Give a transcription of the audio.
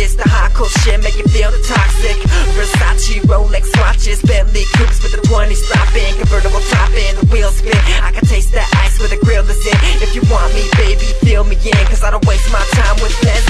this. The hardcore shit make you feel the toxic. Versace, Rolex watches, Bentley coupes with the 20 stopping, convertible top topping, the wheels spin. I can taste the ice where the grill is in. If you want me, baby, fill me in, cause I don't waste my time with men.